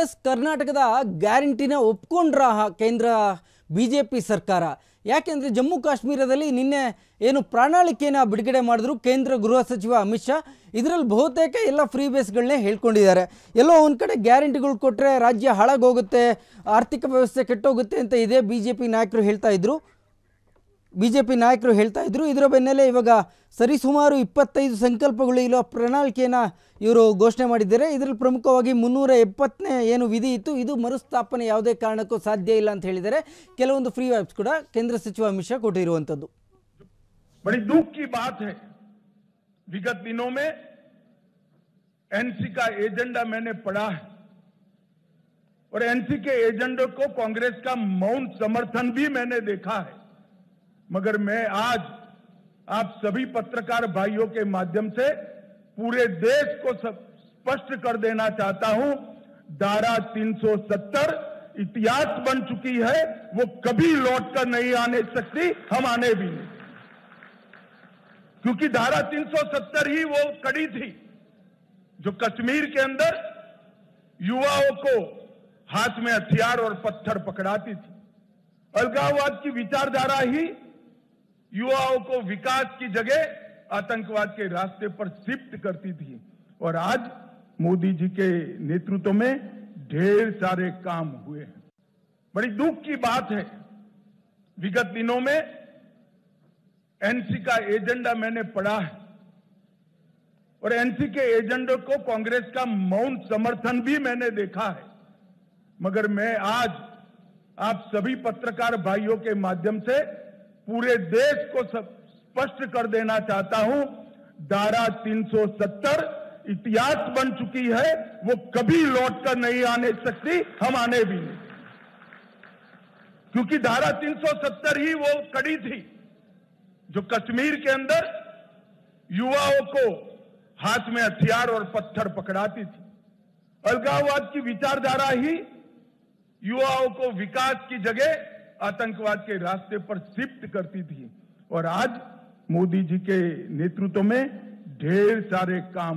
S, ಕರ್ನಾಟಕದ ಗ್ಯಾರಂಟಿನ ಒಪ್ಕೊಂಡ್ರ ಕೇಂದ್ರ B J P ಸರ್ಕಾರ. ಯಾಕೆಂದರೆ ಜಮ್ಮು ಕಾಶ್ಮೀರದಲ್ಲಿ ನಿನ್ನೆ ಏನು ಪ್ರಣಾಳಿಕೆಯನ್ನು ಬಿಡುಗಡೆ ಮಾಡಿದ್ರು ಕೇಂದ್ರ ಗೃಹ ಸಚಿವ ಅಮಿತ್ ಶಾ. ಇದರಲ್ಲಿ ಬಹುತೇಕ ಎಲ್ಲ ಫ್ರೀ ಬೇಸ್ಗಳನ್ನೇ ಹೇಳ್ಕೊಂಡಿದ್ದಾರೆ. ಎಲ್ಲೋ ಒಂದು ಕಡೆ ಗ್ಯಾರಂಟಿಗಳು ಕೊಟ್ಟರೆ ರಾಜ್ಯ ಹಾಳಾಗೋಗುತ್ತೆ, ಆರ್ಥಿಕ ವ್ಯವಸ್ಥೆ ಕೆಟ್ಟೋಗುತ್ತೆ ಅಂತ ಇದೆ ಬಿ ಜೆ ಪಿ ನಾಯಕರು ಹೇಳ್ತಾ ಇದ್ರು. ಬಿ ಜೆ ಪಿ ನಾಯಕರು ಹೇಳ್ತಾ ಇದ್ರು ಇದರ ಬೆನ್ನಲ್ಲೇ ಇವಾಗ ಸರಿಸುಮಾರು ಇಪ್ಪತ್ತೈದು ಸಂಕಲ್ಪಗಳು ಇರೋ ಪ್ರಣಾಳಿಕೆಯನ್ನು ಇವರು ಘೋಷಣೆ ಮಾಡಿದ್ದಾರೆ ಇದರಲ್ಲಿ ಪ್ರಮುಖವಾಗಿ ಮುನ್ನೂರ ಎಪ್ಪತ್ತನೇ ಏನು ವಿಧಿ ಇತ್ತು ಇದು ಮರುಸ್ಥಾಪನೆ ಯಾವುದೇ ಕಾರಣಕ್ಕೂ ಸಾಧ್ಯ ಇಲ್ಲ ಅಂತ ಹೇಳಿದ್ದಾರೆ ಕೆಲವೊಂದು ಫ್ರೀ ವ್ಯಾಪ್ಸ್ ಕೂಡ ಕೇಂದ್ರ ಸಚಿವ ಅಮಿತ್ ಶಾ ಕೊಟ್ಟಿರುವಂಥದ್ದು बड़ी दुख की बात है विगत दिनों में एनसी का एजेंडा मैंने पढ़ा है और एनसी के एजेंडे को कांग्रेस का मौन समर्थन भी मैंने देखा है मगर मैं आज आप सभी पत्रकार भाइयों के माध्यम से पूरे देश को स्पष्ट कर देना चाहता हूँ। धारा 370 इतिहास बन चुकी है, वो कभी लौट कर नहीं आने सकती, हम आने भी नहीं। क्योंकि धारा 370 ही वो कड़ी थी, जो कश्मीर के अंदर युवाओं को हाथ में हथियार और पत्थर पकड़ाती थी। अलगाववाद की विचारधारा ही युवाओं को विकास की जगह आतंकवाद के रास्ते पर शिफ्ट करती थी। और आज मोदी जी के नेतृत्व में ढेर सारे काम हुए हैं। बड़ी दुख की बात है, विगत दिनों में एनसी का एजेंडा मैंने पढ़ा है। और एनसी के एजेंडे को कांग्रेस का मौन समर्थन भी मैंने देखा है। मगर मैं आज आप सभी पत्रकार भाइयों के माध्यम से पूरे देश को स्पष्ट कर देना चाहता हूँ। धारा 370 इतिहास बन चुकी है, वो कभी लौट कर नहीं आने सकती, हम आने भी नहीं। क्योंकि धारा 370 ही वो कड़ी थी, जो कश्मीर के अंदर युवाओं को हाथ में हथियार और पत्थर पकड़ाती थी। अलगाववाद की विचारधारा ही युवाओं को विकास की जगह आतंकवाद के रास्ते पर शिफ्ट करती थी। और आज मोदी जी के नेतृत्व में ढेर सारे काम